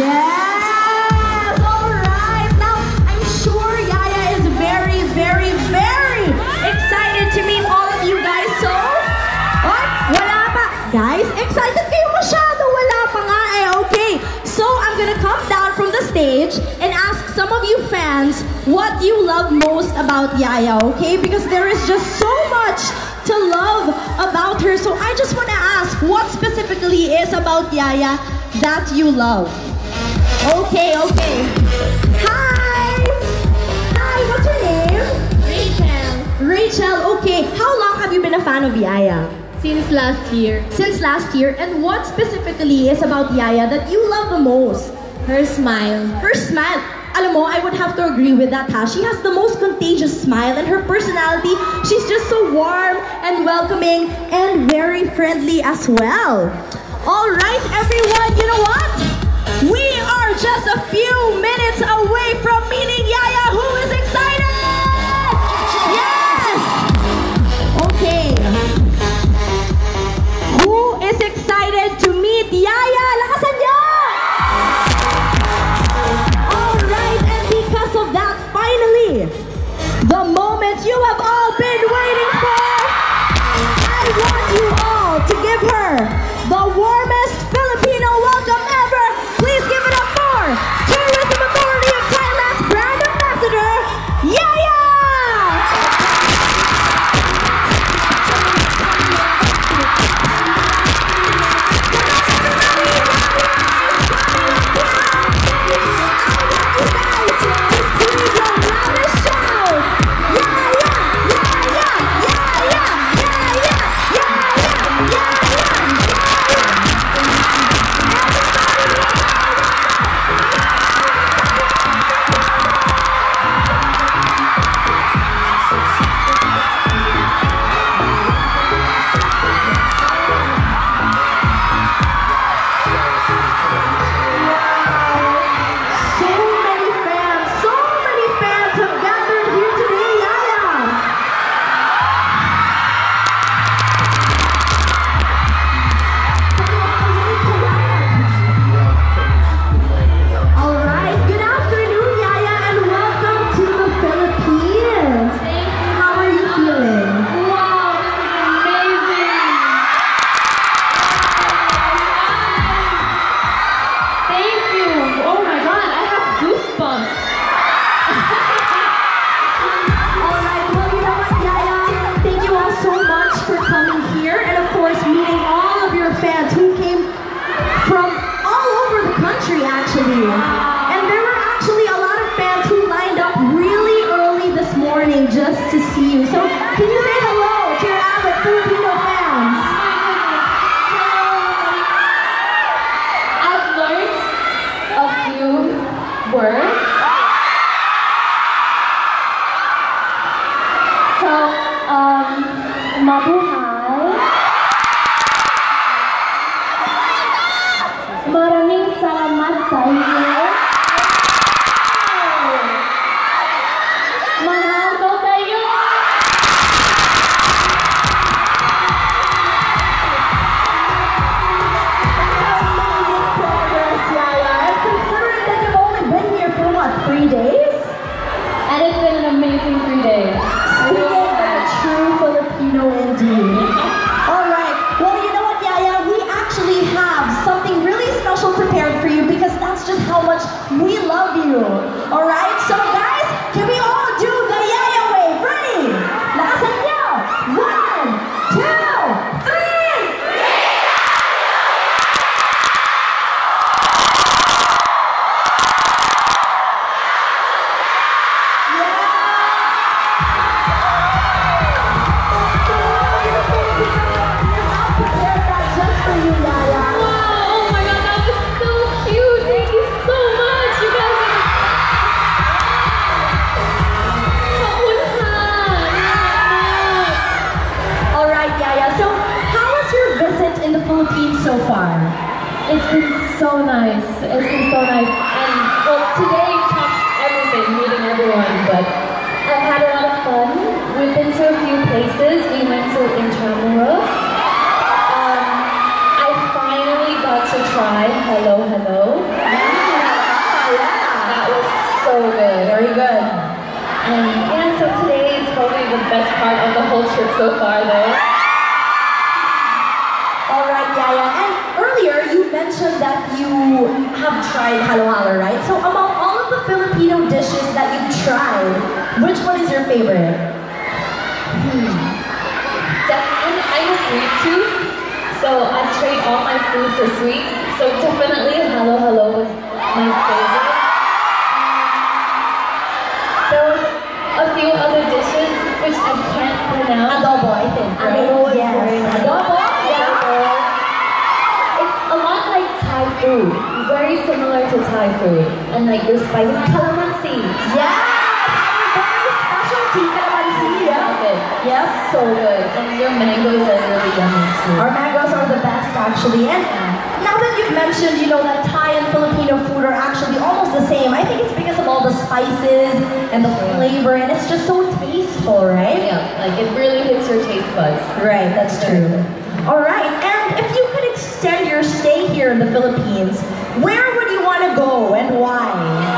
Yes! Alright! Now, I'm sure Yaya is very, very, very excited to meet all of you guys. So, what? Wala pa. Guys, excited kayo masyado. Wala pa nga eh. Okay. So, I'm gonna come down from the stage and ask some of you fans what you love most about Yaya, okay? Because there is just so much to love about her. So, I just wanna ask what specifically is about Yaya that you love? Okay, okay. Hi! Hi, what's your name? Rachel, Rachel, okay. How long have you been a fan of Yaya? since last year, Since last year, and what specifically is about Yaya that you love the most? her smile. Her smile. Alam mo, I would have to agree with that, ha? She has the most contagious smile, and her personality, she's just so warm and welcoming and very friendly as well. All right, everyone, you know what? We are just a few minutes away from It's been so nice. And well, today tops everything, meeting everyone. But I've had a lot of fun. We've been to a few places. We went to Intramuros. Um, I finally got to try halo-halo. That was so good. Very good. And yeah, so today is probably the best part of the whole trip so far, though. All right, Yaya. And earlier you mentioned that you have tried halo, right? So among all of the Filipino dishes that you've tried, which one is your favorite? Hmm. Definitely, I'm a sweet tooth, so I trade all my food for sweets. So definitely, Halo was my favorite. There was a few other dishes which I can't pronounce. Adobo, I think. Right? Adobo is yes. very nice. Adobo, yeah. Adobo. It's a lot like Thai food, very similar to Thai food, and like your spices, calamansi. Yes. Very specialty calamansi. Yeah. Love it. Yep. So good, and your mangoes are really yummy too. Our mangoes are the best actually. And now that you've mentioned, you know, that Thai and Filipino food are actually almost the same, I think it's because of all the spices and the flavor and it's just so tasteful, right? Yeah, like it really hits your taste buds. Right, that's true. All right, and if you could extend your stay here in the Philippines, where go and why?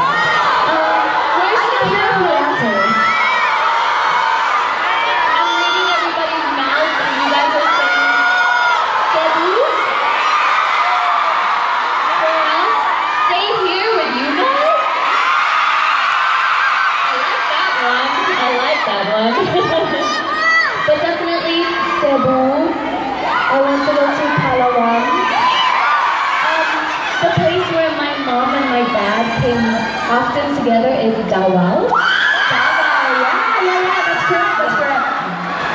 Davao. Davao, yeah, yeah, yeah, that's correct, that's correct.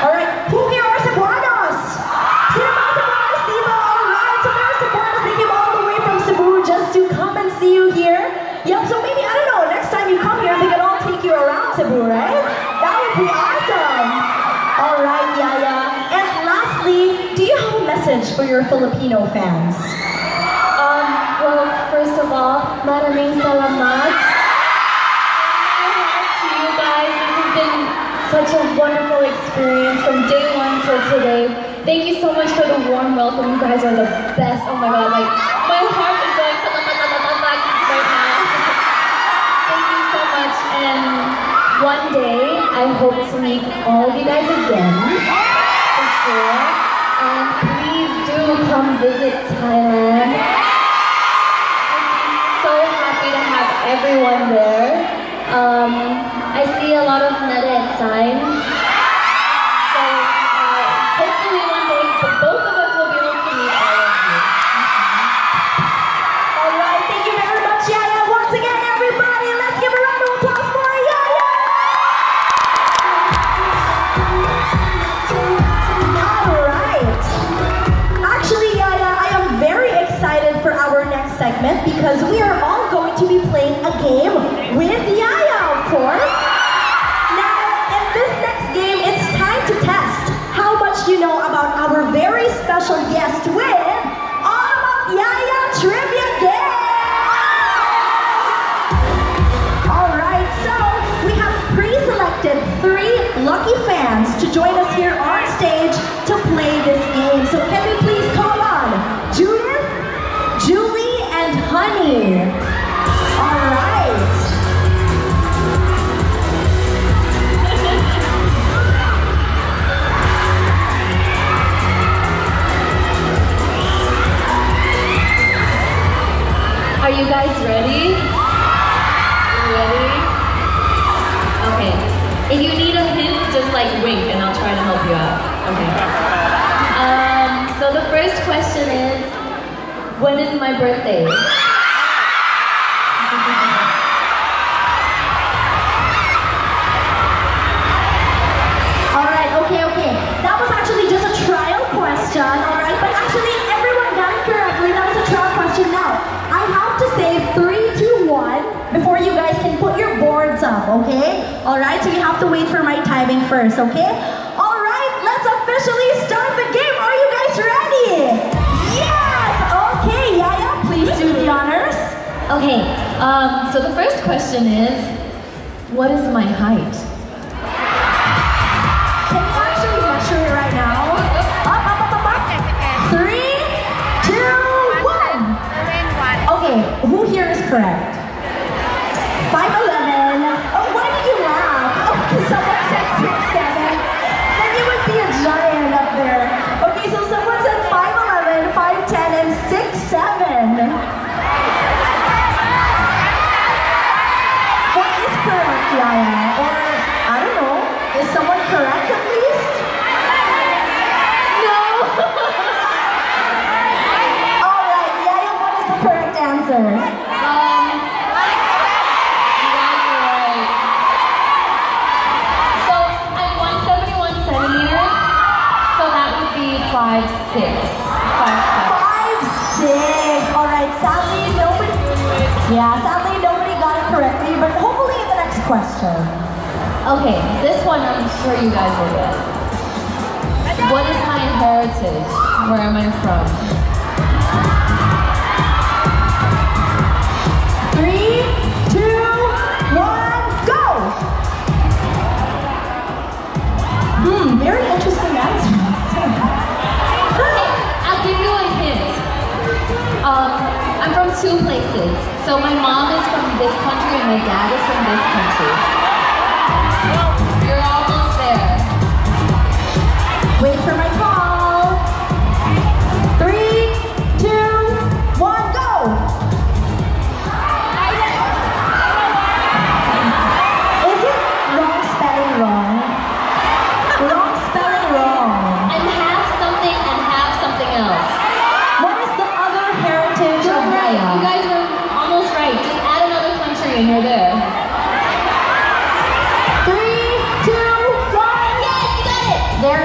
All right, who here are Cebuanos? Sino mga Cebuanos dito? All right, so there are Cebuanos, they came all the way from Cebu just to come and see you here. Yep, so maybe, I don't know, next time you come here, they can all take you around Cebu, right? That would be awesome. All right, Yaya. And lastly, do you have a message for your Filipino fans? Um, well, first of all, maraming salamat. Experience from day one till today. Thank you so much for the warm welcome. You guys are the best. Oh my god, like my heart is going to right now. Thank you so much, and one day I hope to meet all of you guys again. For sure. And please do come visit Thailand. I'm so happy to have everyone there. Um, I see a lot of Nadech signs. You guys ready? Ready? Okay. If you need a hint, just like wink and I'll try to help you out. Okay. Um, so the first question is, when is my birthday? Alright, so you have to wait for my timing first, okay? Alright, let's officially start the game. Are you guys ready? Yes! Okay, Yaya, please do the honors. Okay, um, so the first question is, what is my height? Measure it right now? Up, up, up. Three, two, one. Okay, who here is correct? Question. Okay, this one I'm sure you guys will get. What is my heritage? Where am I from? Three, two, one, go! Hmm, very interesting answer. I'll give you a hint. Um, I'm from two places. So my mom is from this country and my dad is from this country.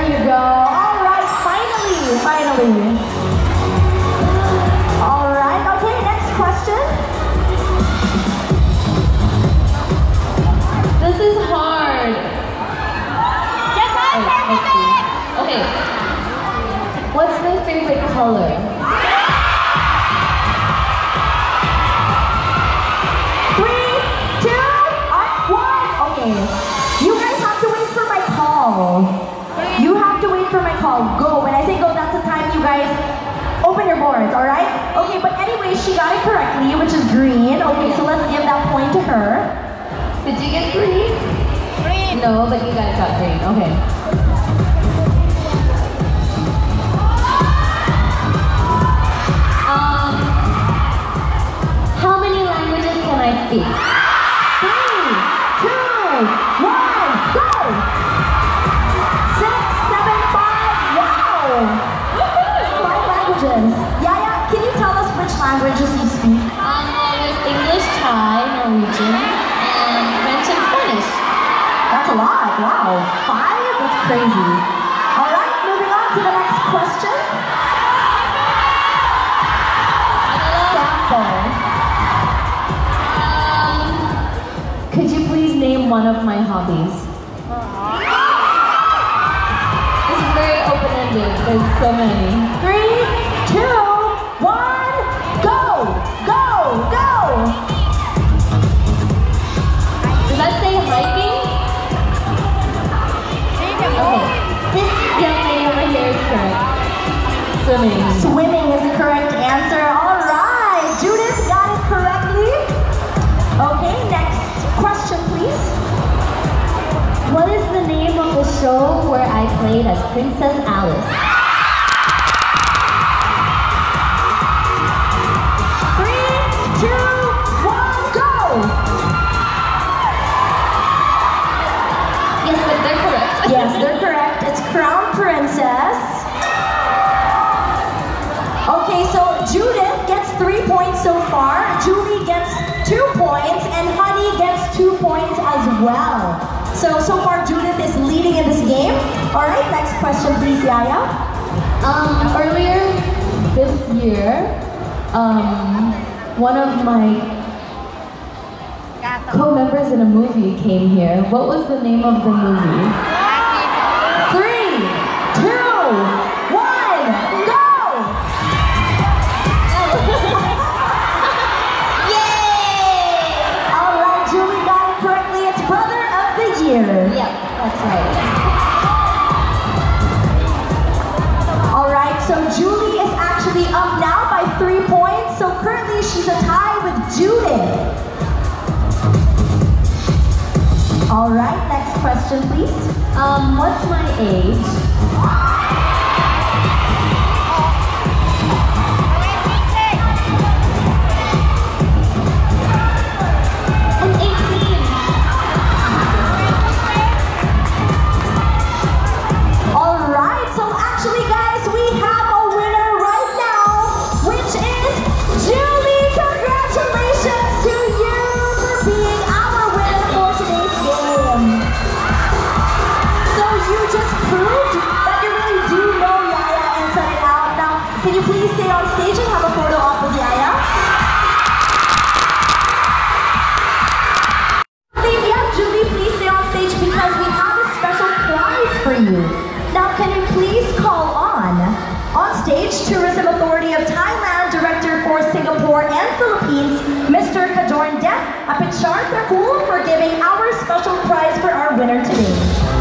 There you go. All right, finally, finally. All right, okay, next question. This is hard. Wait, oh, let's see. Okay. What's my favorite color? Wait for call. Go. When I say go, that's the time you guys open your boards, alright? Okay, but anyway, she got it correctly, which is green. Okay, so let's give that point to her. Did you get green? Green. No, but you guys got green. Okay. Um, how many languages can I speak? Languages you speak? Um, well, there's English, Thai, Norwegian, and French and Spanish. That's a lot, wow. Five? That's crazy. Alright, moving on to the next question. Um, could you please name one of my hobbies? This is very open-ended. There's so many. Played as Princess Alice? Three, two, one, go! Yes, but they're correct. Yes, they're correct. It's Crown Princess. Okay, so Judith gets three points so far. Julie gets two points, and Honey gets two points as well. So, so All right, next question, please, Yaya. Um, earlier this year, um, one of my co-members in a movie came here. What was the name of the movie? She's a tie with Judith. All right, next question, please. Um, what's my age? Can you please stay on stage and have a photo op with Yaya? Yeah, Julie, please stay on stage because we have a special prize for you. Now, can you please call on on stage Tourism Authority of Thailand Director for Singapore and Philippines, Mr. Kajorn Dep Apichar Thakul for giving our special prize for our winner today.